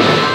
you